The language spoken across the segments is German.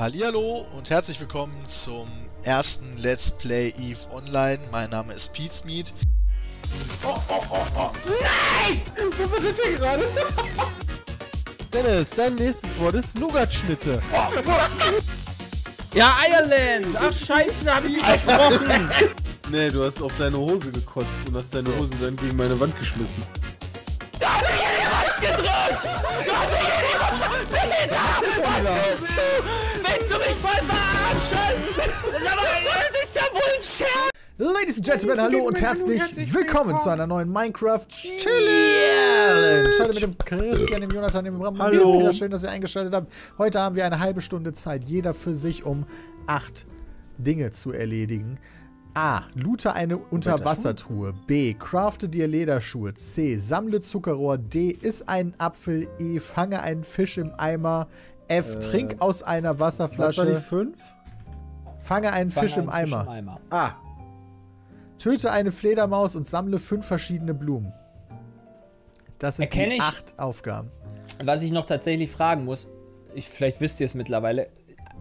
Hallihallo und herzlich willkommen zum ersten Let's Play EVE Online. Mein Name ist Pizmeet. Oh, oh, oh, oh. Nein! Was war das hier gerade? Dennis, dein nächstes Wort ist Nougat-Schnitte. Ja, Ireland! Ach scheiße, da hab ich mich versprochen! nee, du hast auf deine Hose gekotzt und hast deine Hose dann gegen meine Wand geschmissen. Da hast du hier was gedrückt! Du hast hier jemand... Peter! Was tust du? Voll verarschen? Das ist ja wohl ein Scherz! Ladies and Gentlemen, hallo und herzlich willkommen zu einer neuen Minecraft Challenge. Heute mit dem Christian, dem Jonathan, dem Bram. Hallo. Wieder schön, dass ihr eingeschaltet habt. Heute haben wir eine halbe Stunde Zeit, jeder für sich, um acht Dinge zu erledigen. A. Loote eine Unterwassertruhe. B. Crafte dir Lederschuhe. C. Sammle Zuckerrohr. D. Iss einen Apfel. E. Fange einen Fisch im Eimer. F. Trink aus einer Was war die Wasserflasche. 5? Fange einen Fisch im Eimer. Ah, Töte eine Fledermaus und sammle fünf verschiedene Blumen. Das sind Erkenne die ich- acht Aufgaben. Was ich noch tatsächlich fragen muss, ich, vielleicht wisst ihr es mittlerweile,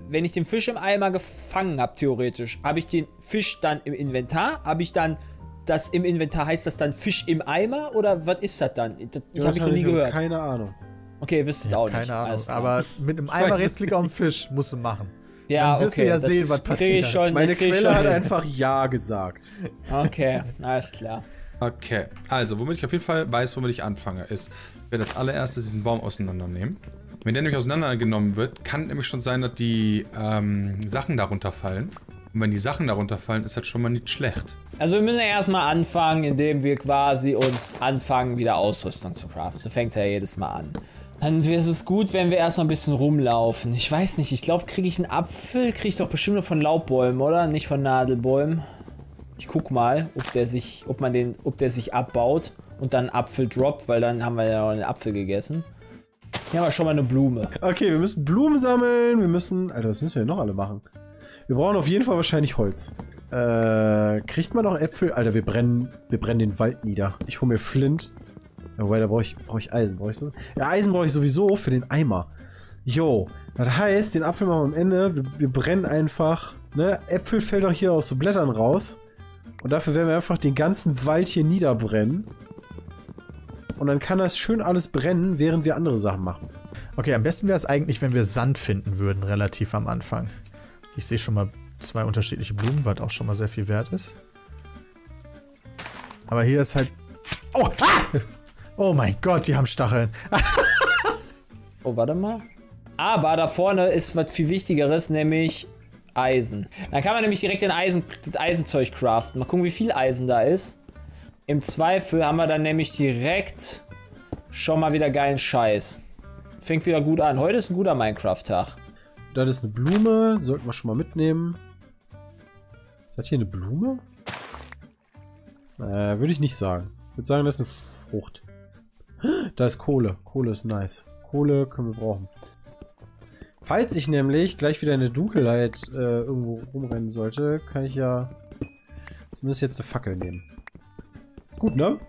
wenn ich den Fisch im Eimer gefangen habe, theoretisch, habe ich den Fisch dann im Inventar? Habe ich dann das im Inventar, heißt das dann Fisch im Eimer oder was ist das dann? Das, ich habe ich noch nie gehört. Keine Ahnung. Okay, wisst ihr Ich auch hab keine nicht. Ahnung. Alles klar. Aber mit einem Eimer Rechtsklick auf den Fisch musst du machen. ja, dann wirst du okay, ja das sehen, was krieg ich passiert. Schon, Meine Quelle schon hat einfach Ja gesagt. Okay, alles klar. Okay, also womit ich auf jeden Fall weiß, womit ich anfange, ist, ich werde als allererstes diesen Baum auseinandernehmen. Wenn der nämlich auseinandergenommen wird, kann nämlich schon sein, dass die ähm, Sachen darunter fallen. Und wenn die Sachen darunter fallen, ist das schon mal nicht schlecht. Also wir müssen ja erstmal anfangen, indem wir quasi uns anfangen, wieder Ausrüstung zu craften. So fängt es ja jedes Mal an. Dann ist es gut, wenn wir erstmal ein bisschen rumlaufen. Ich weiß nicht, ich glaube, kriege ich einen Apfel, kriege ich doch bestimmt nur von Laubbäumen, oder? Nicht von Nadelbäumen. Ich guck mal, ob der sich, ob man den, ob der sich abbaut und dann einen Apfel droppt, weil dann haben wir ja noch einen Apfel gegessen. Hier haben wir schon mal eine Blume. Okay, wir müssen Blumen sammeln. Wir müssen. Alter, was müssen wir denn noch alle machen? Wir brauchen auf jeden Fall wahrscheinlich Holz. Äh, kriegt man noch Äpfel? Alter, wir brennen, wir brennen den Wald nieder. Ich hole mir Flint. Wobei, da brauche ich, brauch ich Eisen. Brauch ich so? Ja, Eisen brauche ich sowieso für den Eimer. Jo, das heißt, den Apfel machen wir am Ende. Wir, wir brennen einfach. Ne? Äpfel fällt doch hier aus so Blättern raus. Und dafür werden wir einfach den ganzen Wald hier niederbrennen. Und dann kann das schön alles brennen, während wir andere Sachen machen. Okay, am besten wäre es eigentlich, wenn wir Sand finden würden, relativ am Anfang. Ich sehe schon mal zwei unterschiedliche Blumen, was auch schon mal sehr viel wert ist. Aber hier ist halt. Oh! Ah! Oh mein Gott, die haben Stacheln. Oh, warte mal. Aber da vorne ist was viel Wichtigeres, nämlich Eisen. Dann kann man nämlich direkt den Eisen, das Eisenzeug craften. Mal gucken, wie viel Eisen da ist. Im Zweifel haben wir dann nämlich direkt schon mal wieder geilen Scheiß. Fängt wieder gut an. Heute ist ein guter Minecraft-Tag. Das ist eine Blume, sollten wir schon mal mitnehmen. Ist das hier eine Blume? Äh, würde ich nicht sagen. Ich würde sagen, das ist eine Frucht. Da ist Kohle. Kohle ist nice. Kohle können wir brauchen. Falls ich nämlich gleich wieder in der Dunkelheit äh, irgendwo rumrennen sollte, kann ich ja zumindest jetzt eine Fackel nehmen. Gut, ne?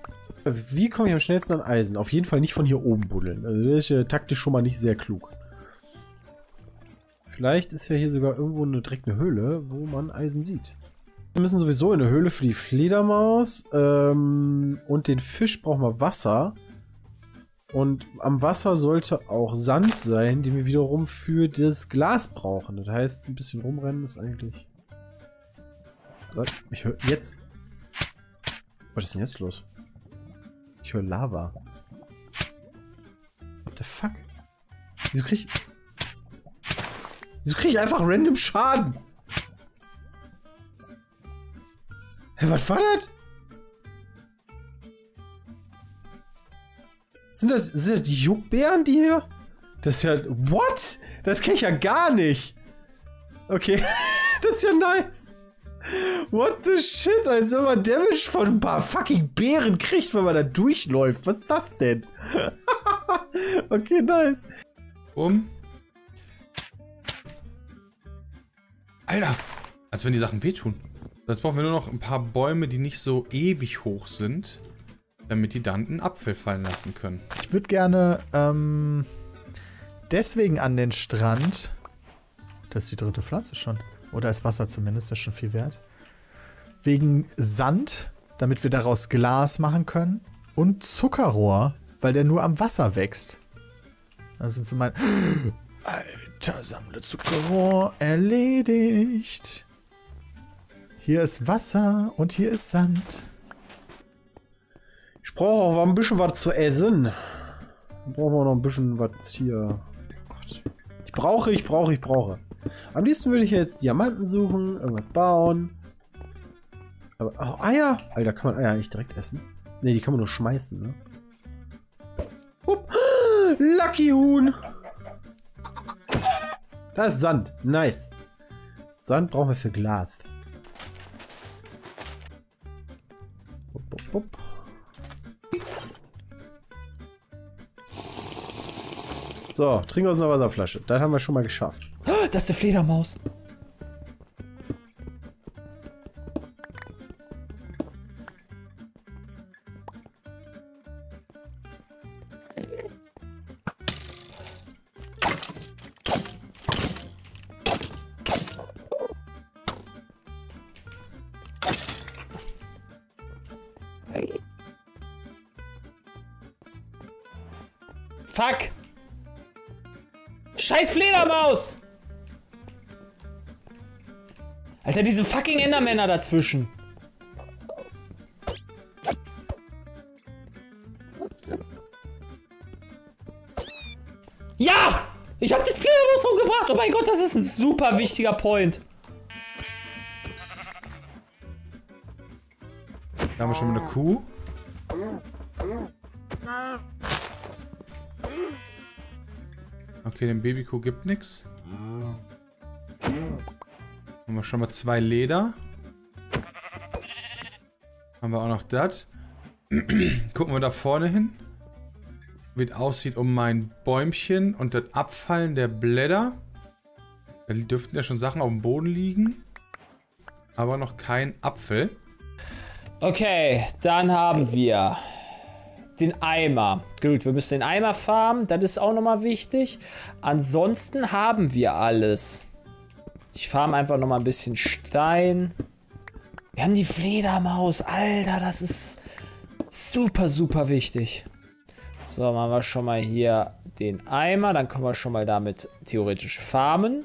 Wie komme ich am schnellsten an Eisen? Auf jeden Fall nicht von hier oben buddeln. Also das ist äh, taktisch schon mal nicht sehr klug. Vielleicht ist ja hier sogar irgendwo eine, direkt eine Höhle, wo man Eisen sieht. Wir müssen sowieso in eine Höhle für die Fledermaus. Ähm, und den Fisch brauchen wir Wasser. Und am Wasser sollte auch Sand sein, den wir wiederum für das Glas brauchen. Das heißt, ein bisschen rumrennen ist eigentlich... Ich höre jetzt... Was ist denn jetzt los? Ich höre Lava. What the fuck? Wieso krieg ich... Wieso krieg ich einfach random Schaden? Hä, was war das? Sind das, sind das die Juckbären, die hier? Das ist ja... What? Das kenne ich ja gar nicht. Okay, das ist ja nice. What the shit, als wenn man Damage von ein paar fucking Bären kriegt, wenn man da durchläuft. Was ist das denn? okay, nice. Um. Alter, als wenn die Sachen wehtun. Jetzt brauchen wir nur noch ein paar Bäume, die nicht so ewig hoch sind, damit die dann einen Apfel fallen lassen können. Ich würde gerne ähm, deswegen an den Strand, das ist die dritte Pflanze schon. Oder ist Wasser zumindest, das ist schon viel wert. Wegen Sand, damit wir daraus Glas machen können. Und Zuckerrohr, weil der nur am Wasser wächst. Das sind so mein... Alter, sammle Zuckerrohr, erledigt. Hier ist Wasser und hier ist Sand. Ich brauche auch ein bisschen was zu essen. Brauchen wir noch ein bisschen was hier. Ich brauche, ich brauche, ich brauche. Am liebsten würde ich jetzt Diamanten suchen, irgendwas bauen. Aber, oh, Eier! Alter, kann man Eier eigentlich direkt essen? Ne, die kann man nur schmeißen, ne? Hup. Lucky Huhn! Da ist Sand. Nice. Sand brauchen wir für Glas. Hup, hup, So, trinken wir aus einer Wasserflasche. Das haben wir schon mal geschafft. Das ist eine Fledermaus. Fuck! Scheiß Fledermaus! Alter, diese fucking Endermänner dazwischen. Ja! Ich hab den Fledermaus umgebracht! Oh mein Gott, das ist ein super wichtiger Point. Da haben wir schon mal eine Kuh. Okay, dem Babykuh gibt nichts. Haben wir schon mal zwei Leder. Haben wir auch noch das. Gucken wir da vorne hin. Wie es aussieht um mein Bäumchen und das Abfallen der Blätter. Da dürften ja schon Sachen auf dem Boden liegen. Aber noch kein Apfel. Okay, dann haben wir den Eimer. Gut, wir müssen den Eimer farmen, das ist auch nochmal wichtig. Ansonsten haben wir alles. Ich farm einfach nochmal ein bisschen Stein. Wir haben die Fledermaus, Alter, das ist super, super wichtig. So, machen wir schon mal hier den Eimer, dann können wir schon mal damit theoretisch farmen.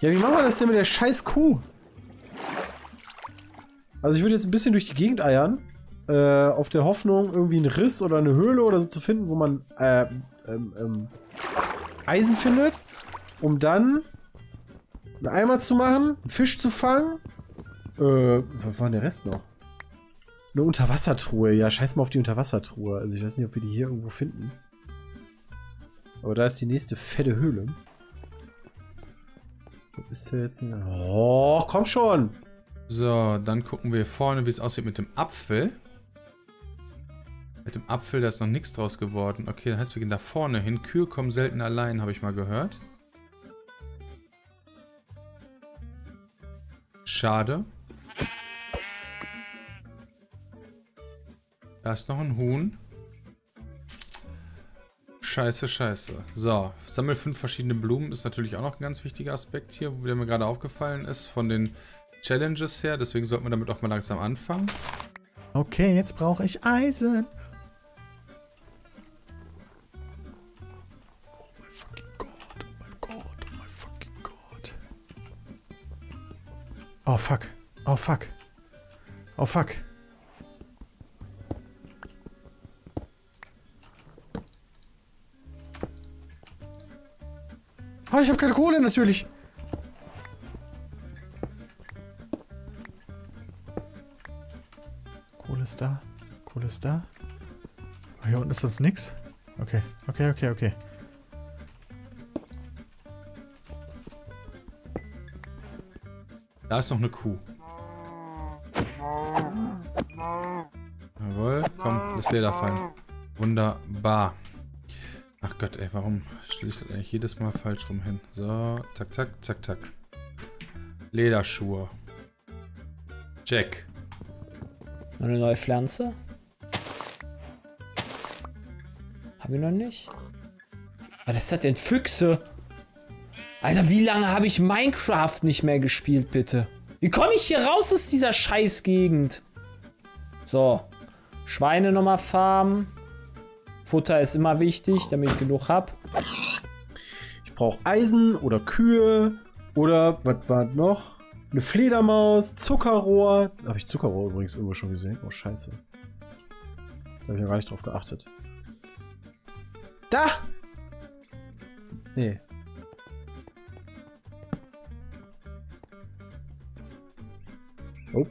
Ja, wie machen wir das denn mit der scheiß Kuh? Also ich würde jetzt ein bisschen durch die Gegend eiern. Äh, auf der Hoffnung, irgendwie einen Riss oder eine Höhle oder so zu finden, wo man äh, ähm, ähm, Eisen findet. Um dann einen Eimer zu machen, einen Fisch zu fangen. Äh, was war denn der Rest noch? Eine Unterwassertruhe. Ja, scheiß mal auf die Unterwassertruhe. Also ich weiß nicht, ob wir die hier irgendwo finden. Aber da ist die nächste fette Höhle. Wo ist der jetzt? Oh, komm schon! So, dann gucken wir vorne, wie es aussieht mit dem Apfel. Mit dem Apfel, da ist noch nichts draus geworden. Okay, das heißt, wir gehen da vorne hin. Kühe kommen selten allein, habe ich mal gehört. Schade. Da ist noch ein Huhn. Scheiße, scheiße. So, sammel fünf verschiedene Blumen ist natürlich auch noch ein ganz wichtiger Aspekt hier, der mir gerade aufgefallen ist von den Challenges her. Deswegen sollten wir damit auch mal langsam anfangen. Okay, jetzt brauche ich Eisen. Oh fuck. Oh fuck. Oh, ich habe keine Kohle natürlich. Kohle ist da. Kohle ist da. Oh, hier unten ist sonst nichts. Okay, okay, okay, okay. Da ist noch eine Kuh. Das Leder fallen. Wunderbar. Ach Gott, ey, warum stelle ich das eigentlich jedes Mal falsch rum hin? So, zack, zack, zack, zack. Lederschuhe. Check. Noch eine neue Pflanze? Haben wir noch nicht? Was ist das denn? Füchse? Alter, wie lange habe ich Minecraft nicht mehr gespielt, bitte? Wie komme ich hier raus aus dieser Scheißgegend? So. Schweine nochmal farmen. Futter ist immer wichtig, damit ich genug habe. Ich brauche Eisen oder Kühe oder was war noch? Eine Fledermaus, Zuckerrohr. Habe ich Zuckerrohr übrigens irgendwo schon gesehen? Oh, scheiße. Da habe ich ja gar nicht drauf geachtet. Da! Nee. Oh.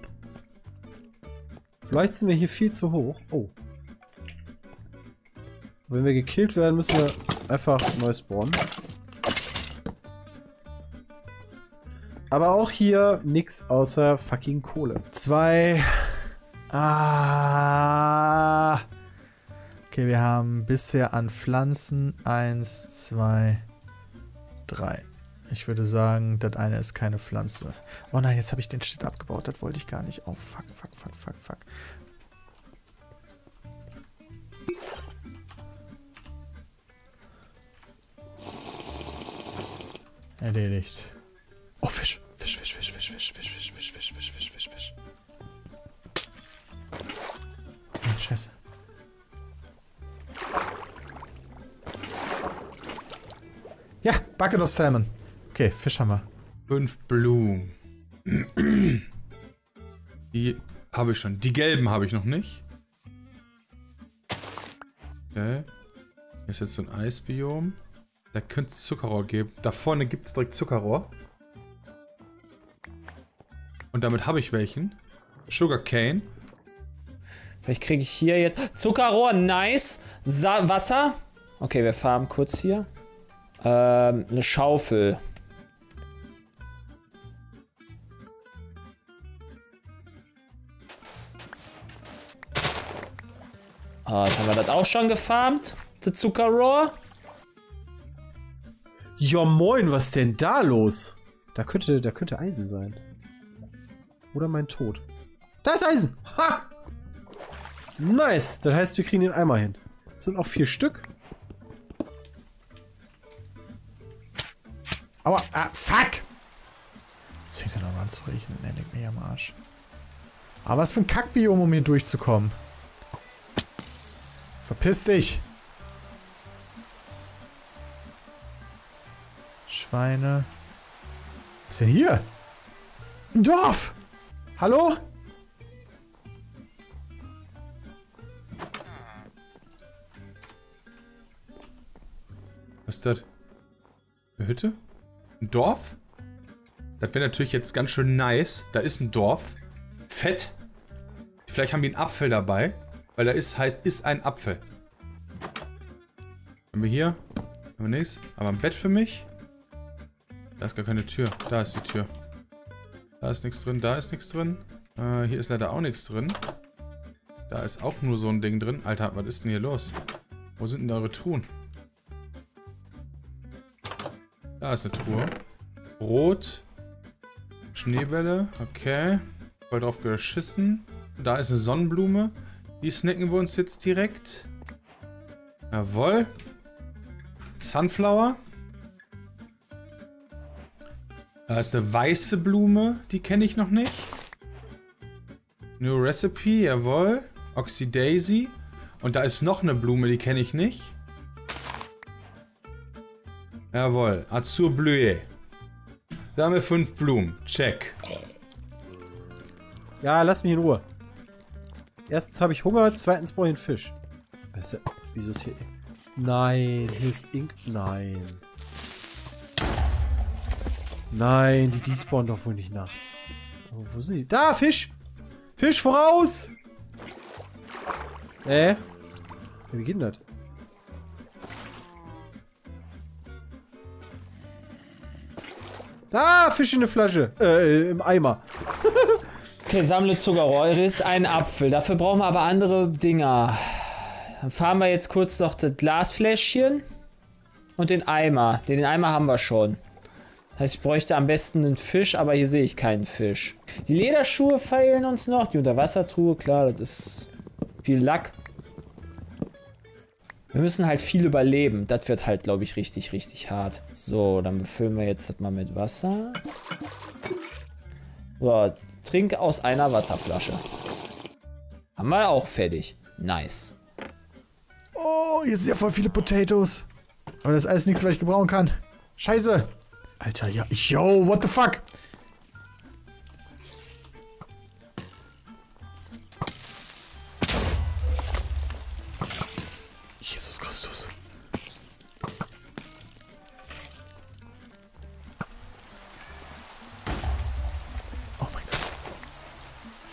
Vielleicht sind wir hier viel zu hoch. Oh. Wenn wir gekillt werden, müssen wir einfach neu spawnen. Aber auch hier nix außer fucking Kohle. Zwei. Ah. Okay, wir haben bisher an Pflanzen eins, zwei, drei. Ich würde sagen, das eine ist keine Pflanze. Oh nein, jetzt habe ich den Shit abgebaut. Das wollte ich gar nicht. Oh, fuck, fuck, fuck, fuck, fuck. Erledigt. Oh, Fisch. Fisch, Fisch, Fisch, Fisch, Fisch, Fisch, Fisch, Fisch, Fisch, Fisch, Fisch, Fisch, Fisch. Nein, scheiße. Ja, Bucket of Salmon. Okay, Fisch haben wir. Fünf Blumen. Die habe ich schon. Die gelben habe ich noch nicht. Okay. Hier ist jetzt so ein Eisbiom. Da könnte es Zuckerrohr geben. Da vorne gibt es direkt Zuckerrohr. Und damit habe ich welchen. Sugarcane. Vielleicht kriege ich hier jetzt Zuckerrohr, nice. Sa Wasser. Okay, wir farmen kurz hier. Ähm, eine Schaufel. Jetzt haben wir das auch schon gefarmt. Das Zuckerrohr. Ja moin, was ist denn da los? Da könnte, da könnte Eisen sein. Oder mein Tod. Da ist Eisen! Ha! Nice! Das heißt, wir kriegen den Eimer hin. Das sind auch vier Stück. Aua, ah, fuck! Jetzt fängt er nochmal an zu riechen. Der liegt mich am Arsch. Aber was für ein Kackbiom, um hier durchzukommen. Verpiss dich! Schweine. Was ist denn hier? Ein Dorf! Hallo? Was ist das? Eine Hütte? Ein Dorf? Das wäre natürlich jetzt ganz schön nice. Da ist ein Dorf. Fett. Vielleicht haben die einen Apfel dabei. Weil da ist, heißt, ist ein Apfel. Haben wir hier? Haben wir nichts? Aber ein Bett für mich? Da ist gar keine Tür. Da ist die Tür. Da ist nichts drin. Da ist nichts drin. Äh, hier ist leider auch nichts drin. Da ist auch nur so ein Ding drin. Alter, was ist denn hier los? Wo sind denn eure Truhen? Da ist eine Truhe. Brot. Schneebälle. Okay. Voll drauf geschissen. Da ist eine Sonnenblume. Die snacken wir uns jetzt direkt. Jawohl. Sunflower. Da ist eine weiße Blume. Die kenne ich noch nicht. New Recipe. Jawohl. Oxydaisy. Und da ist noch eine Blume. Die kenne ich nicht. Jawohl. Azur Bleuet. Da haben wir fünf Blumen. Check. Ja, lass mich in Ruhe. Erstens habe ich Hunger, zweitens brauche ich einen Fisch. Ja, wieso ist hier... Nein, hier ist Ink... Nein. Nein, die despawnen doch wohl nicht nachts. Oh, wo sind die? Da, Fisch! Fisch voraus! Äh? Wie geht denn das? Da, Fisch in der Flasche. Äh, im Eimer. Okay, sammle Zuckerrohr. Ist ein Apfel. Dafür brauchen wir aber andere Dinger. Dann fahren wir jetzt kurz noch das Glasfläschchen und den Eimer. Den Eimer haben wir schon. Heißt, ich bräuchte am besten einen Fisch, aber hier sehe ich keinen Fisch. Die Lederschuhe fehlen uns noch. Die Unterwassertruhe, klar, das ist viel Lack. Wir müssen halt viel überleben. Das wird halt, glaube ich, richtig, richtig hart. So, dann befüllen wir jetzt das mal mit Wasser. So, trink aus einer Wasserflasche. Haben wir auch fertig. Nice. Oh, hier sind ja voll viele Potatoes. Aber das ist alles nichts, was ich gebrauchen kann. Scheiße. Alter, ja. Yo, what the fuck?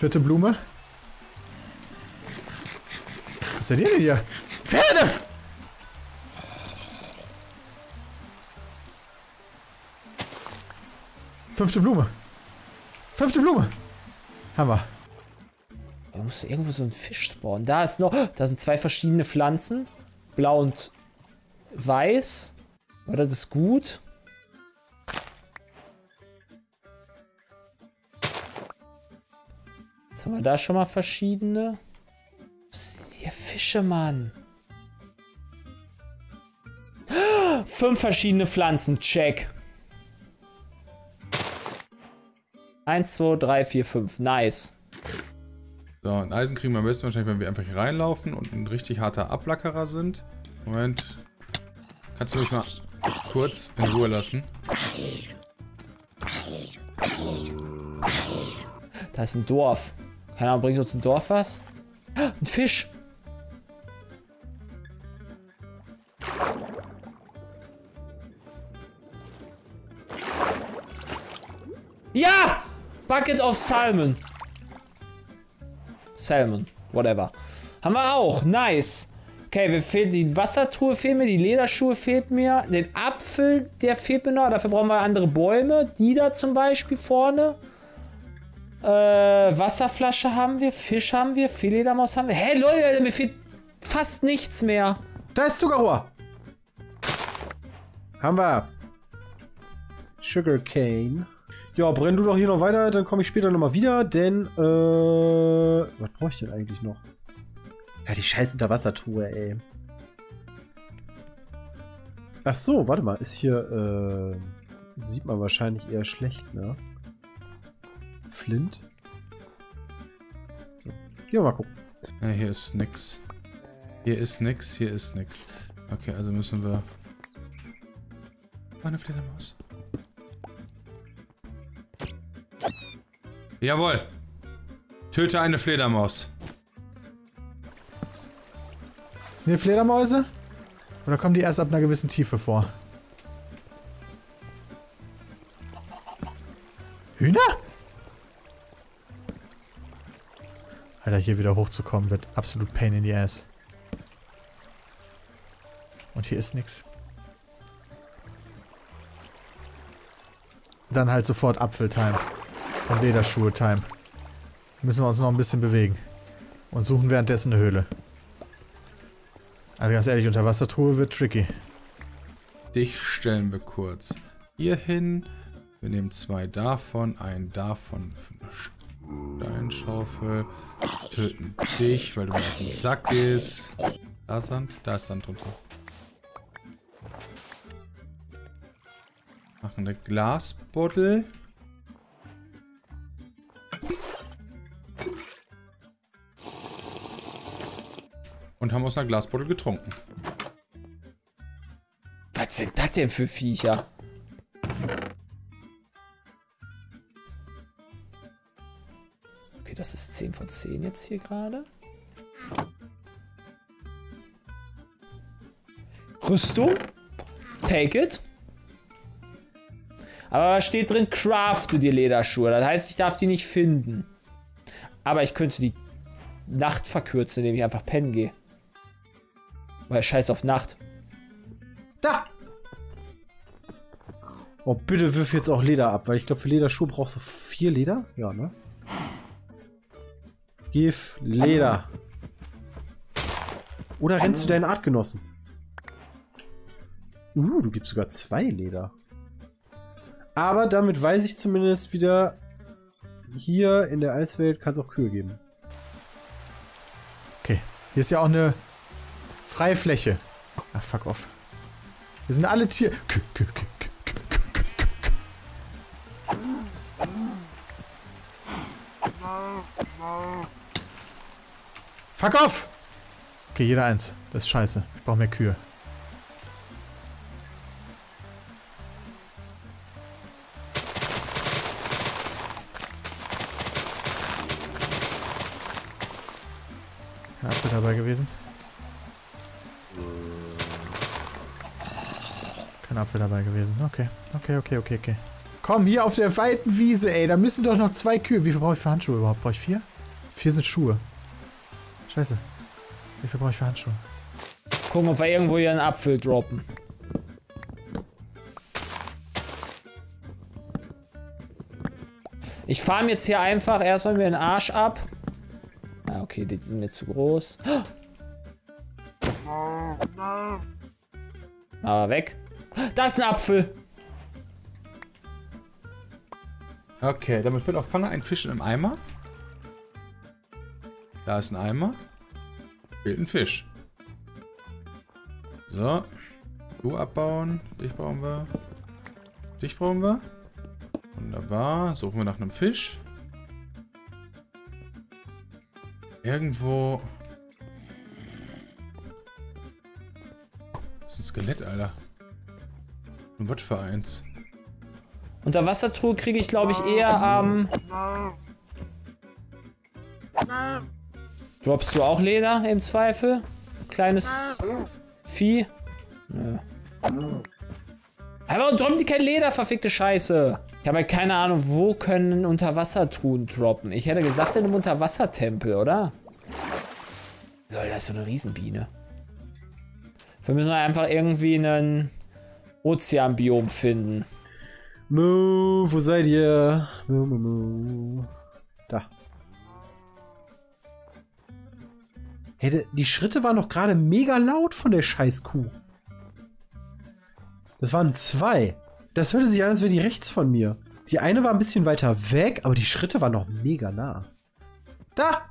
Vierte Blume. Was seid ihr denn hier? Pferde! Fünfte Blume. Fünfte Blume. Wir. Da muss irgendwo so ein Fisch spawnen. Da ist noch. Da sind zwei verschiedene Pflanzen. Blau und weiß. Aber das ist gut. Jetzt haben wir da schon mal verschiedene. Hier Fische, Mann? Fünf verschiedene Pflanzen. Check. Eins, zwei, drei, vier, fünf. Nice. So, und Eisen kriegen wir am besten wahrscheinlich, wenn wir einfach hier reinlaufen und ein richtig harter Ablackerer sind. Moment. Kannst du mich mal kurz in Ruhe lassen? Da ist ein Dorf. Keine Ahnung, bringt uns ein Dorf was? Ein Fisch. Ja! Bucket of Salmon. Salmon. Whatever. Haben wir auch. Nice. Okay, wir fehlen die Wassertruhe fehlt mir, die Lederschuhe fehlt mir, den Apfel, der fehlt mir noch. Dafür brauchen wir andere Bäume. Die da zum Beispiel vorne. Äh, Wasserflasche haben wir, Fisch haben wir, Filetamaus haben wir. Hä, Leute, mir fehlt fast nichts mehr. Da ist Zuckerrohr. Haben wir. Sugarcane. Ja, brenn du doch hier noch weiter, dann komme ich später nochmal wieder, denn, äh, was brauche ich denn eigentlich noch? Ja, die scheiß Unterwassertruhe, ey. Ach so, warte mal, ist hier, äh, sieht man wahrscheinlich eher schlecht, ne? Flint. So, wir mal gucken. Ja, hier ist nix. Hier ist nix, hier ist nix. Okay, also müssen wir... War eine Fledermaus. Jawohl. Töte eine Fledermaus. Sind hier Fledermäuse? Oder kommen die erst ab einer gewissen Tiefe vor? Hühner? Alter, hier wieder hochzukommen wird absolut pain in the ass. Und hier ist nix. Dann halt sofort Apfeltime. Und Lederschuhe-Time. Müssen wir uns noch ein bisschen bewegen. Und suchen währenddessen eine Höhle. Also ganz ehrlich, Unterwassertruhe wird tricky. Dich stellen wir kurz hier hin. Wir nehmen zwei davon, einen davon für eine Steinschaufel. Töten dich, weil du mir auf den Sack gehst. Da ist Sand, da ist Sand drunter. Machen eine Glasbottle. Und haben aus einer Glasbottle getrunken. Was sind das denn für Viecher? Das ist 10 von 10 jetzt hier gerade. Rüstung. Take it. Aber steht drin, crafte dir Lederschuhe. Das heißt, ich darf die nicht finden. Aber ich könnte die Nacht verkürzen, indem ich einfach pennen gehe. Weil scheiß auf Nacht. Da! Oh, bitte wirf jetzt auch Leder ab, weil ich glaube, für Lederschuhe brauchst du vier Leder. Ja, ne? Gif Leder. Oder rennst du deinen Artgenossen? Uh, du gibst sogar zwei Leder. Aber damit weiß ich zumindest wieder, hier in der Eiswelt kann es auch Kühe geben. Okay. Hier ist ja auch eine freie Fläche. Ach, fuck off. Wir sind alle Tier... Kü, kü, kü, Fuck off! Okay, jeder eins. Das ist scheiße. Ich brauche mehr Kühe. Kein Apfel dabei gewesen. Kein Apfel dabei gewesen. Okay, okay, okay, okay, okay. Komm, hier auf der weiten Wiese, ey. Da müssen doch noch zwei Kühe. Wie viel brauche ich für Handschuhe überhaupt? Brauche ich vier? Vier sind Schuhe. Scheiße. Wie viel brauche ich für Handschuhe? Gucken, ob wir irgendwo hier einen Apfel droppen. Ich farm jetzt hier einfach erstmal mir den Arsch ab. Ah, okay, die sind mir zu groß. Aber weg. Da ist ein Apfel. Okay, damit wird auch Fange ein Fisch in einem Eimer. Da ist ein Eimer. Fehlt ein Fisch. So. Du abbauen. Dich brauchen wir. Dich brauchen wir. Wunderbar. Suchen wir nach einem Fisch. Irgendwo. Das ist ein Skelett, Alter. Und was für eins? Unterwassertruhe kriege ich, glaube ich, eher am... Droppst du auch Leder im Zweifel? Kleines Vieh? Nö. Aber warum droppen die kein Leder, verfickte Scheiße? Ich habe halt keine Ahnung, wo können Unterwassertruhen droppen? Ich hätte gesagt in einem Unterwassertempel, oder? Lol, da ist so eine Riesenbiene. Wir müssen einfach irgendwie einen Ozeanbiom finden. Moo, wo seid ihr? Moo, moo, moo. De- die Schritte waren doch gerade mega laut von der scheiß Kuh. Das waren zwei. Das hörte sich an, als wäre die rechts von mir. Die eine war ein bisschen weiter weg, aber die Schritte waren noch mega nah. Da!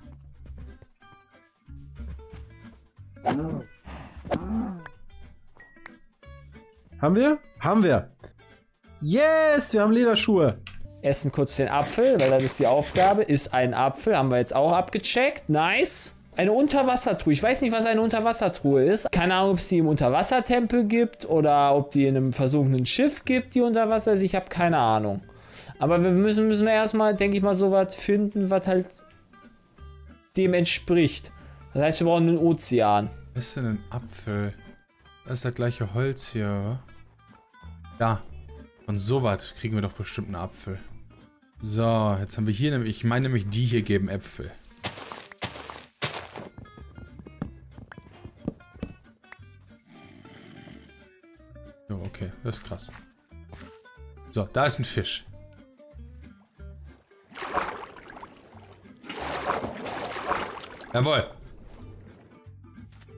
Haben wir? Haben wir. Yes, wir haben Lederschuhe. Essen kurz den Apfel, weil das ist die Aufgabe. Ist ein Apfel, haben wir jetzt auch abgecheckt. Nice. Eine Unterwassertruhe. Ich weiß nicht, was eine Unterwassertruhe ist. Keine Ahnung, ob es die im Unterwassertempel gibt oder ob die in einem versunkenen Schiff gibt, die unter Wasser ist. Ich habe keine Ahnung. Aber wir müssen, müssen wir erstmal, denke ich mal, so was finden, was halt dem entspricht. Das heißt, wir brauchen einen Ozean. Was ist denn ein Apfel? Das ist das gleiche Holz hier, wa? Da. Von sowas kriegen wir doch bestimmt einen Apfel. So, jetzt haben wir hier nämlich, ich meine nämlich, die hier geben Äpfel. So, okay, das ist krass. So, da ist ein Fisch. Jawohl.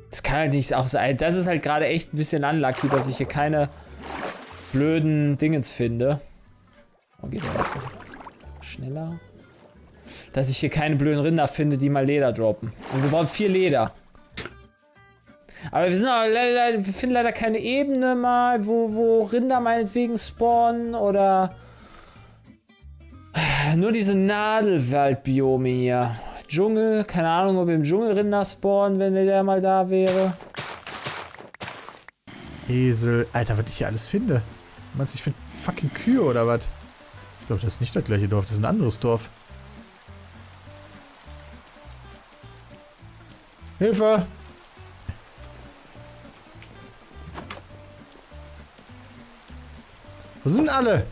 Es kann halt nicht auch sein. Das ist halt gerade echt ein bisschen unlucky, dass ich hier keine blöden Dingens finde. Oh, geht der jetzt schneller? Dass ich hier keine blöden Rinder finde, die mal Leder droppen. Und wir brauchen vier Leder. Aber wir, sind auch leider, wir finden leider keine Ebene mal, wo, wo Rinder meinetwegen spawnen oder nur diese Nadelwaldbiome hier. Dschungel, keine Ahnung, ob im Dschungel Rinder spawnen, wenn der mal da wäre. Esel. Alter, was ich hier alles finde. Meinst du, ich finde fucking Kühe oder was? Ich glaube, das ist nicht das gleiche Dorf, das ist ein anderes Dorf. Hilfe! Wo sind alle?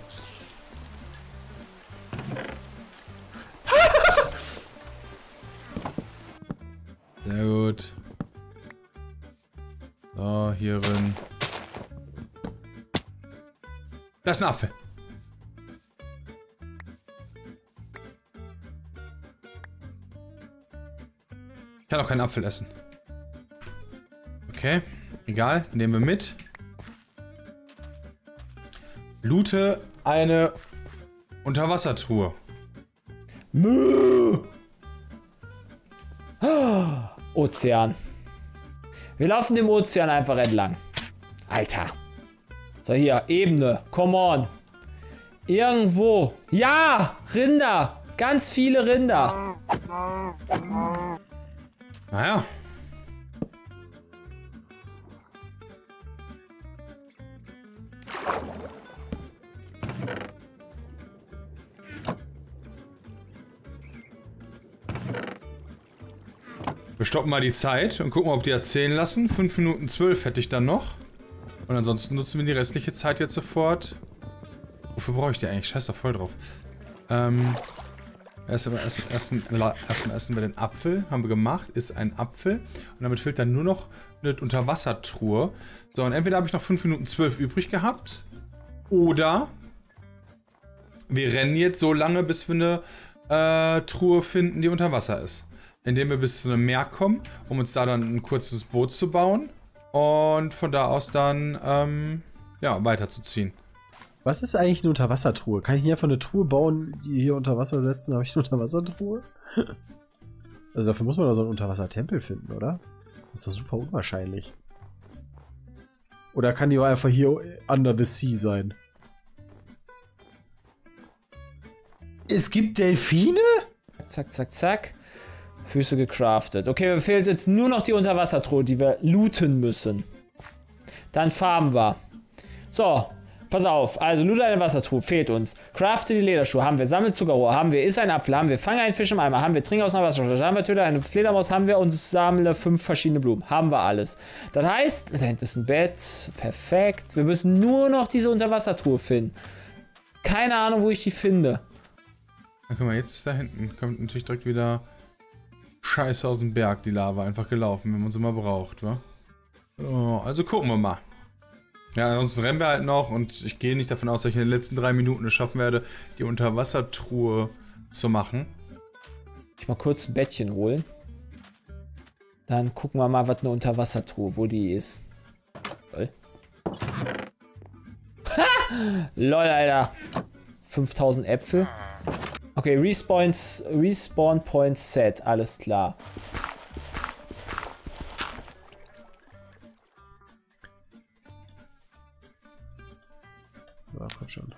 Sehr gut. So, hier drin. Da ist ein Apfel. Ich kann auch keinen Apfel essen. Okay, egal, nehmen wir mit. Loote eine Unterwassertruhe. Ozean. Wir laufen dem Ozean einfach entlang. Alter. So, hier, Ebene. Come on. Irgendwo. Ja, Rinder. Ganz viele Rinder. Naja. Stoppen mal die Zeit und gucken, ob die erzählen lassen. 5 Minuten 12 hätte ich dann noch. Und ansonsten nutzen wir die restliche Zeit jetzt sofort. Wofür brauche ich die eigentlich? Scheiß da voll drauf. Ähm, Erstmal essen, essen, erstmal essen wir den Apfel. Haben wir gemacht. Ist ein Apfel. Und damit fehlt dann nur noch eine Unterwassertruhe. So, und entweder habe ich noch 5 Minuten 12 übrig gehabt. Oder wir rennen jetzt so lange, bis wir eine äh, Truhe finden, die unter Wasser ist. Indem wir bis zu einem Meer kommen, um uns da dann ein kurzes Boot zu bauen. Und von da aus dann, ähm, ja, weiterzuziehen. Was ist eigentlich eine Unterwassertruhe? Kann ich hier einfach eine Truhe bauen, die hier unter Wasser setzen? Habe ich eine Unterwassertruhe? also dafür muss man doch so einen Unterwassertempel finden, oder? Das ist doch super unwahrscheinlich. Oder kann die auch einfach hier under the sea sein? Es gibt Delfine? Zack, zack, zack. Füße gecraftet. Okay, mir fehlt jetzt nur noch die Unterwassertruhe, die wir looten müssen. Dann farben wir. So, Pass auf, also Lude eine Wassertruhe, fehlt uns. Crafte die Lederschuhe, haben wir. Sammelt Zuckerrohr, haben wir. Iss ein Apfel, haben wir. Fange einen Fisch im Eimer, haben wir. Trinke aus einer Wasserflasche, haben wir. Töte eine Fledermaus, haben wir. Und sammle fünf verschiedene Blumen, haben wir alles. Das heißt, da hinten ist ein Bett, perfekt. Wir müssen nur noch diese Unterwassertruhe finden. Keine Ahnung, wo ich die finde. Dann können wir jetzt da hinten, kommt natürlich direkt wieder Scheiße aus dem Berg, die Lava. Einfach gelaufen, wenn man sie mal braucht, wa? Oh, also gucken wir mal. Ja, ansonsten rennen wir halt noch und ich gehe nicht davon aus, dass ich in den letzten drei Minuten es schaffen werde, die Unterwassertruhe zu machen. Ich mal kurz ein Bettchen holen. Dann gucken wir mal, was eine Unterwassertruhe, wo die ist. Lol. Ha! Lol, Alter. 5000 Äpfel. Okay, Respawns, Respawn Point Set, alles klar. Ja, komm schon.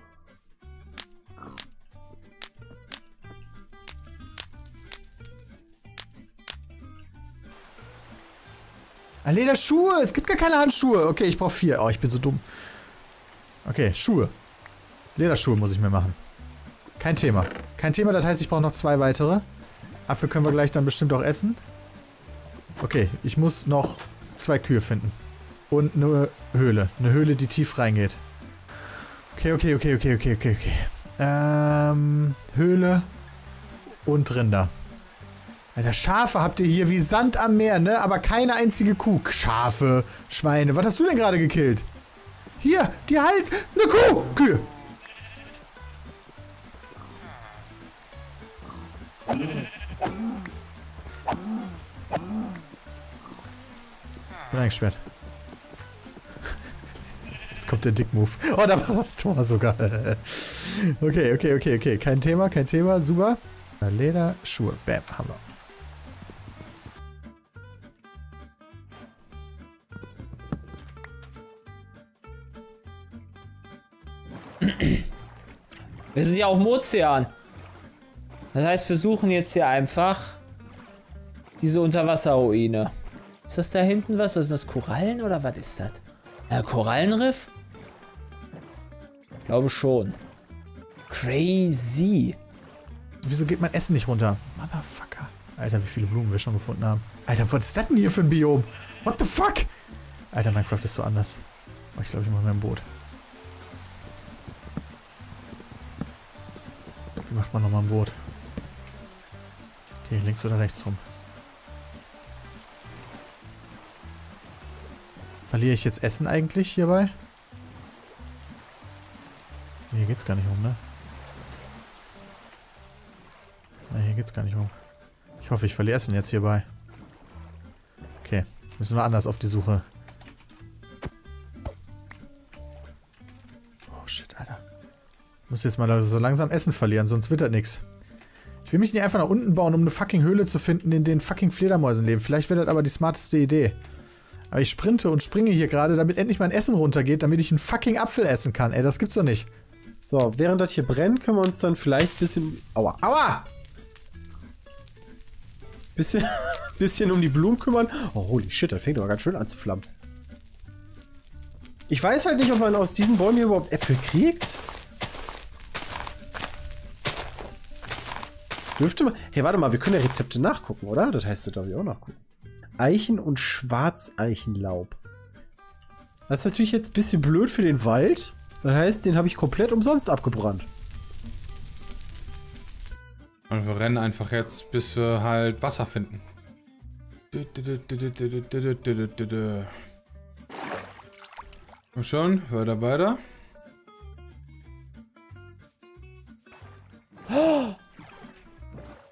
Ah, Lederschuhe! Es gibt gar keine Handschuhe. Okay, ich brauche vier. Oh, ich bin so dumm. Okay, Schuhe. Lederschuhe muss ich mir machen. Kein Thema. Kein Thema, das heißt, ich brauche noch zwei weitere. Dafür können wir gleich dann bestimmt auch essen. Okay, ich muss noch zwei Kühe finden. Und eine Höhle. Eine Höhle, die tief reingeht. Okay, okay, okay, okay, okay, okay, okay. Ähm, Höhle und Rinder. Alter, Schafe habt ihr hier wie Sand am Meer, ne? Aber keine einzige Kuh. Schafe, Schweine. Was hast du denn gerade gekillt? Hier, die halt. Eine Kuh! Kühe. Eingesperrt kommt der Dick-Move. Oh, da war das Tor sogar. okay, okay, okay, okay. Kein Thema, kein Thema. Super. Leder, Schuhe. Bam, haben wir. Wir sind ja auf dem Ozean. Das heißt, wir suchen jetzt hier einfach diese Unterwasserruine. Ist das da hinten was? Was sind das Korallen oder was ist das? Äh, Korallenriff? Glaube schon. Crazy. Wieso geht mein Essen nicht runter? Motherfucker. Alter, wie viele Blumen wir schon gefunden haben. Alter, was ist das denn hier für ein Biom? What the fuck? Alter, Minecraft ist so anders. Oh, ich glaube, ich mache mir ein Boot. Wie macht man nochmal ein Boot? Okay, links oder rechts rum. Verliere ich jetzt Essen eigentlich hierbei? Hier geht's gar nicht um, ne? Ne, hier geht's gar nicht um. Ich hoffe, ich verliere Essen jetzt hierbei. Okay, müssen wir anders auf die Suche. Oh shit, Alter. Ich muss jetzt mal so langsam Essen verlieren, sonst wird das nichts. Ich will mich nicht einfach nach unten bauen, um eine fucking Höhle zu finden, in denen fucking Fledermäusen leben. Vielleicht wird das aber die smarteste Idee. Aber ich sprinte und springe hier gerade, damit endlich mein Essen runtergeht, damit ich einen fucking Apfel essen kann. Ey, das gibt's doch nicht. So, während das hier brennt, können wir uns dann vielleicht ein bisschen. Aua. Aua! Bisschen, bisschen um die Blumen kümmern. Oh, holy shit, das fängt aber ganz schön an zu flammen. Ich weiß halt nicht, ob man aus diesen Bäumen hier überhaupt Äpfel kriegt. Dürfte man. Hey, warte mal, wir können ja Rezepte nachgucken, oder? Das heißt, das darf ich auch nachgucken. Eichen- und Schwarzeichenlaub. Das ist natürlich jetzt ein bisschen blöd für den Wald. Das heißt, den habe ich komplett umsonst abgebrannt. Und wir rennen einfach jetzt, bis wir halt Wasser finden. Komm schon, weiter, weiter.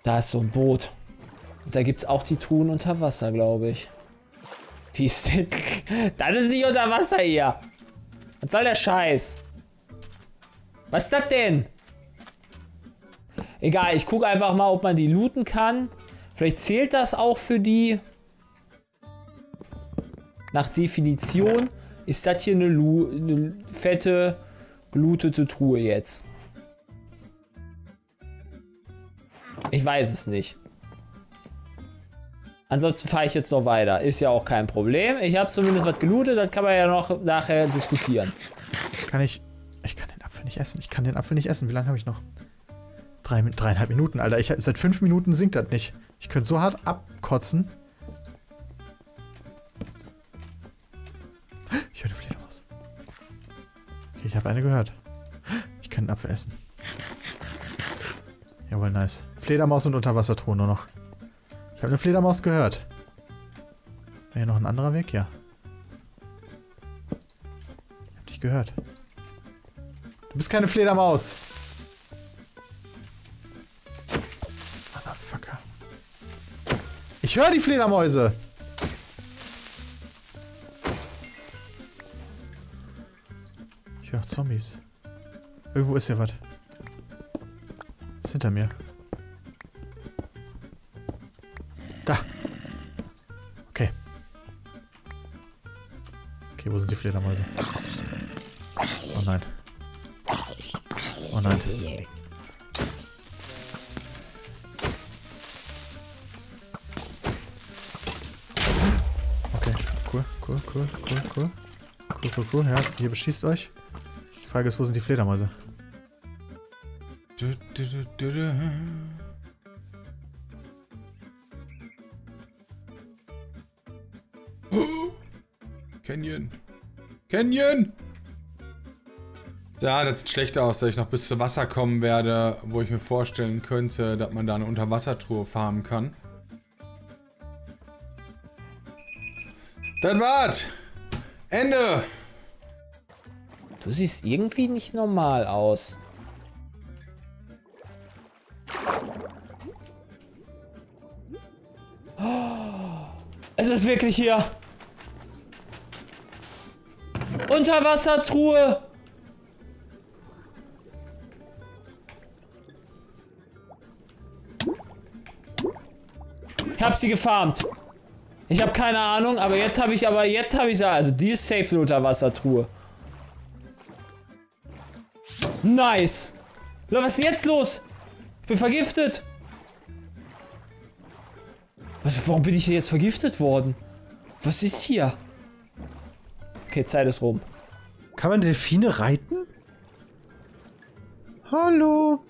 Da ist so ein Boot. Da gibt's auch die Truhen unter Wasser, glaube ich. Die ist. das ist nicht unter Wasser hier. Was soll der Scheiß? Was ist das denn? Egal, ich gucke einfach mal, ob man die looten kann. Vielleicht zählt das auch für die. Nach Definition ist das hier eine, Lu eine fette, gelootete Truhe jetzt. Ich weiß es nicht. Ansonsten fahre ich jetzt noch weiter. Ist ja auch kein Problem. Ich habe zumindest was gelootet, das kann man ja noch nachher diskutieren. Kann ich. Ich kann den Apfel nicht essen. Ich kann den Apfel nicht essen. Wie lange habe ich noch? Drei, dreieinhalb Minuten, Alter. Ich, seit fünf Minuten sinkt das nicht. Ich könnte so hart abkotzen. Ich höre eine Fledermaus. Okay, ich habe eine gehört. Ich kann den Apfel essen. Jawohl, nice. Fledermaus und Unterwasserton nur noch. Ich habe eine Fledermaus gehört. Wäre hier noch ein anderer Weg? Ja. Ich hab dich gehört. Du bist keine Fledermaus. Motherfucker. Ich höre die Fledermäuse. Ich höre Zombies. Irgendwo ist hier was. Ist hinter mir. Fledermäuse? Oh nein. Oh nein. Okay, cool, cool, cool, cool, cool. Cool, cool, cool. Ja, ihr beschießt euch. Die Frage ist, wo sind die Fledermäuse? Canyon. Canyon! Ja, das sieht schlecht aus, dass ich noch bis zu Wasser kommen werde, wo ich mir vorstellen könnte, dass man da eine Unterwassertruhe farmen kann. Das war's! Ende! Du siehst irgendwie nicht normal aus. Oh, Es ist wirklich hier. Unterwassertruhe. Ich hab sie gefarmt. Ich habe keine Ahnung, aber jetzt habe ich aber jetzt habe ich sie. Also die ist safe eine Unterwassertruhe. Nice. Was ist denn jetzt los? Ich bin vergiftet. Was, warum bin ich hier jetzt vergiftet worden? Was ist hier? Okay, Zeit ist rum. Kann man Delfine reiten? Hallo.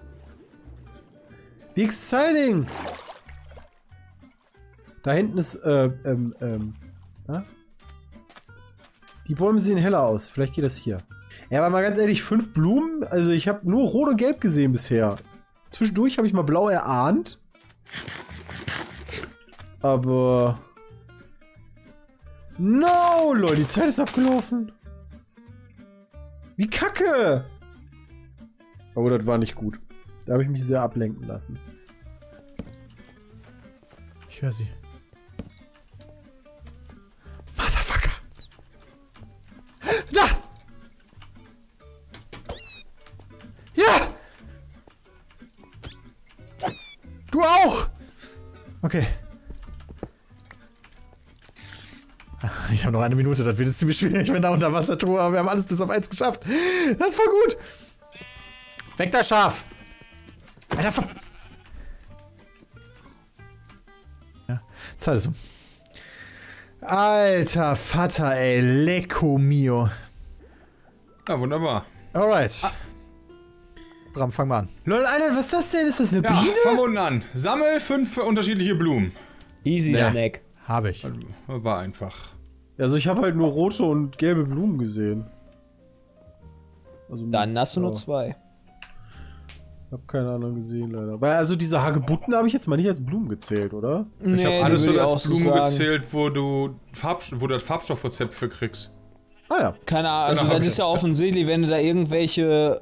Wie exciting. Da hinten ist, äh, ähm, ähm, na? Die Bäume sehen heller aus. Vielleicht geht das hier. Ja, aber mal ganz ehrlich, fünf Blumen? Also ich habe nur rot und gelb gesehen bisher. Zwischendurch habe ich mal blau erahnt. Aber... No, Leute, die Zeit ist abgelaufen. Wie kacke! Oh, das war nicht gut. Da habe ich mich sehr ablenken lassen. Ich höre sie. Motherfucker! Da! Ja! Du auch! Okay. Ah, habe noch eine Minute, das wird jetzt ziemlich schwierig, wenn da Unterwassertruhe, aber wir haben alles bis auf eins geschafft. Das ist voll gut. Weg da, Schaf. Alter, ver Ja, Zeit ist um. Alter Vater, ey, lecco mio. Ja, wunderbar. Alright. Bram, fang mal an. Lol, Alter, was ist das denn? Ist das eine Ja, Biene? wir unten an. Sammel fünf unterschiedliche Blumen. Easy Ja. Snack. Habe ich. War einfach. Also ich habe halt nur rote und gelbe Blumen gesehen. Also, Dann hast du nur ja, zwei. Ich habe keine anderen gesehen, leider. Weil also diese Hagebutten habe ich jetzt mal nicht als Blumen gezählt, oder? Ich habe alles so würde als so Blumen sagen. gezählt, wo du, Farb, wo du das Farbstoffrezept für kriegst. Ah ja. Keine Ahnung, also ich ist ja offensichtlich, wenn du da irgendwelche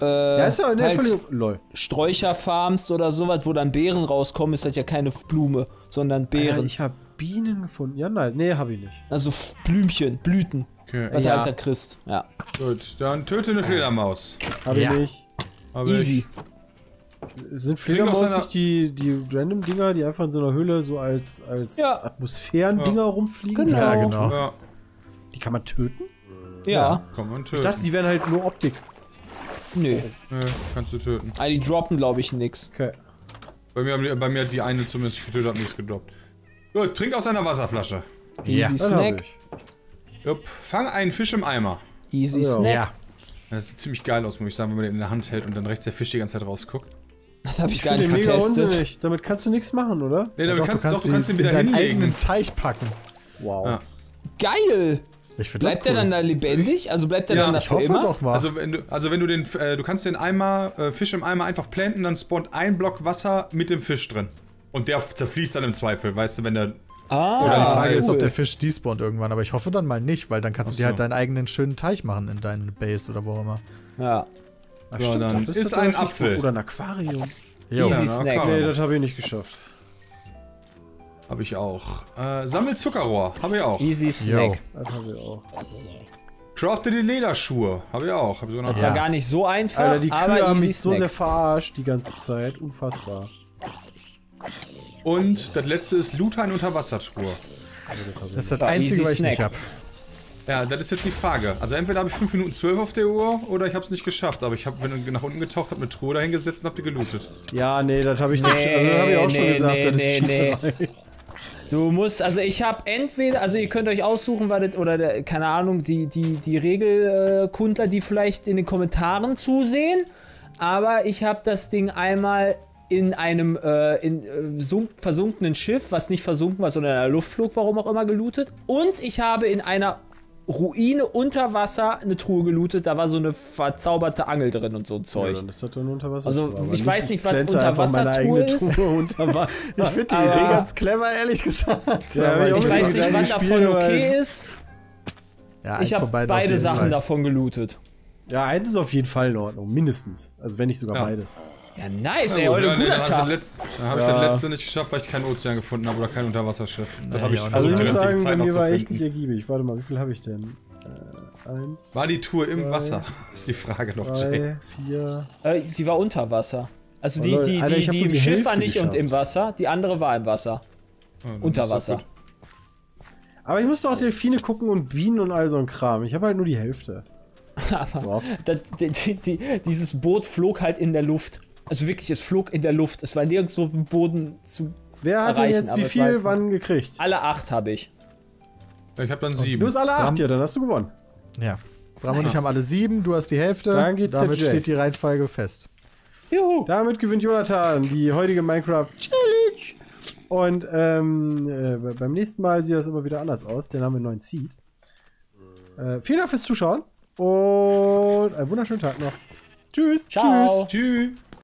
äh, Ja, ist ja ne, halt völlig. Sträucher farmst oder sowas, wo dann Beeren rauskommen, ist das ja keine Blume, sondern Ja, Beeren. ich habe Bienen gefunden. Ja, nein, nee, habe ich nicht. also F- Blümchen, Blüten, Okay, was Ja. da kriegst. Ja. gut. Dann töte eine Fledermaus. Habe Ja. ich nicht. Aber Easy. Sind Klingt aus Fledermaus nicht die, die random Dinger, die einfach in so einer Höhle so als, als Ja. Atmosphären-Dinger rumfliegen? Genau. Ja, Ich, genau. ja, Die kann man töten? Ja. kann man Ich töten. dachte, die wären halt nur Optik. Nö. Nee, kannst du töten. Ah, die droppen, glaube ich, nix. Okay. Bei mir, bei mir hat die eine zumindest ich getötet habe, nichts gedroppt. Gut, trink aus einer Wasserflasche. Ja. Easy hab Snack. Jupp, fang einen Fisch im Eimer. Easy Ja. Snack. Ja. Das sieht ziemlich geil aus, muss ich sagen, wenn man den in der Hand hält und dann rechts der Fisch die ganze Zeit rausguckt. Das habe ich, Ich gar nicht mega getestet. unsinnig. Damit kannst du nichts machen, oder? Nee, damit Doch, kannst, doch, du ihn kannst den wieder in deinen hinlegen. eigenen Teich packen. Wow. Ja. Geil! Ich finde das Bleibt cool. der dann da lebendig? Also bleibt der Ja, dann da ich für hoffe immer? doch mal. Also wenn du, also wenn du den, äh, du kannst den Eimer, äh, Fisch im Eimer einfach planten, dann spawnt ein Block Wasser mit dem Fisch drin. Und der zerfließt dann im Zweifel, weißt du, wenn der. Ah, Oder die Frage ist, ob cool. der Fisch despawnt irgendwann, aber ich hoffe dann mal nicht, weil dann kannst du Ach dir halt so. deinen eigenen schönen Teich machen in deinen Base oder wo auch immer. Ja. Ach, Ja, dann dafür ist das ein Apfel. Oder ein Aquarium. Jo. Easy Ja, Snack. Nee, das habe ich nicht geschafft. Habe ich auch. Äh, sammel Zuckerrohr. Habe ich auch. Easy Snack. Das habe ich auch. Crafte die Lederschuhe. Habe ich auch. Habe ich sogar noch. Ja. War gar nicht so einfach, Alter, die Kühe aber haben easy mich so Snack. sehr verarscht die ganze Zeit. Unfassbar. Und das letzte ist Loot eine Unterwassertruhe. Das ist das Einzige, was ich nicht habe. Ja, das ist jetzt die Frage. Also entweder habe ich 5 Minuten 12 auf der Uhr oder ich habe es nicht geschafft. Aber ich habe, wenn du nach unten getaucht habe, eine Truhe dahingesetzt und habe die gelootet. Ja, nee, das habe ich nicht. Nee, also, das habe ich auch schon nee, gesagt. nee, das nee, ist Cheaterei. Du musst, also ich habe entweder, also ihr könnt euch aussuchen, weil das, oder der, keine Ahnung, die, die, die Regelkundler, die vielleicht in den Kommentaren zusehen, aber ich habe das Ding einmal in einem äh, in, äh, sunk, versunkenen Schiff, was nicht versunken war, sondern in der Luft flog, warum auch immer, gelootet. Und ich habe in einer Ruine unter Wasser eine Truhe gelootet, da war so eine verzauberte Angel drin und so ein Ja, Zeug. dann ist das dann Unterwasser. Also, Aber ich weiß nicht, was Unterwassertruhe ist. Truhe unter Wasser. Ich finde die Aber- Idee ganz clever, ehrlich gesagt. Ja, ich Ich weiß so nicht, was davon okay ist. Ja, Ich habe beide Sachen Fall. davon gelootet. Ja, eins ist auf jeden Fall in Ordnung. Mindestens. Also, wenn nicht sogar Ja. beides. Ja, nice, ey, gut, heute ja, ein nee, guter dann habe ich, das Tag. letzte- dann hab ich Ja. das letzte nicht geschafft, weil ich keinen Ozean gefunden habe oder kein Unterwasserschiff. Das Nee, habe ich ja, und Also, versucht, ich die muss ganze sagen, bei Zeit noch mir zu war echt nicht ergiebig. Warte mal, wie viel habe ich denn? Äh, eins, War die Tour im Zwei, Wasser? Ist die Frage noch, Jay. drei, vier. Äh, die war unter Wasser. Also Oh, die, die, Alter, die, die im die Schiff Hälfte war nicht und geschafft. im Wasser, die andere war im Wasser. Ja, dann Unter Wasser. Aber ich musste auch Delfine gucken und Bienen und all so ein Kram. Ich habe halt nur die Hälfte. wow. Das, die, die, dieses Boot flog halt in der Luft. Also wirklich, es flog in der Luft. Es war nirgendwo im Boden zu. Wer hat denn Erreichen, jetzt wie viel jetzt wann gekriegt? Alle acht habe ich. Ja, ich habe dann Du sieben. hast alle acht, Bram- ja, dann hast du gewonnen. Ja. Bram und ich haben alle sieben, du hast die Hälfte. Dann geht's Damit ZJ. steht die Reihenfolge fest. Juhu. Damit gewinnt Jonathan die heutige Minecraft Challenge. Und ähm, äh, beim nächsten Mal sieht das immer wieder anders aus. Dann haben wir einen neuen Seed. Äh, vielen Dank fürs Zuschauen und einen wunderschönen Tag noch. Tschüss. Ciao. Tschüss. Tschüss.